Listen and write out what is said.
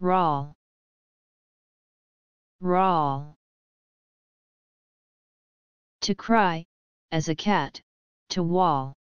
rawl. Rawl. To cry as a cat to wall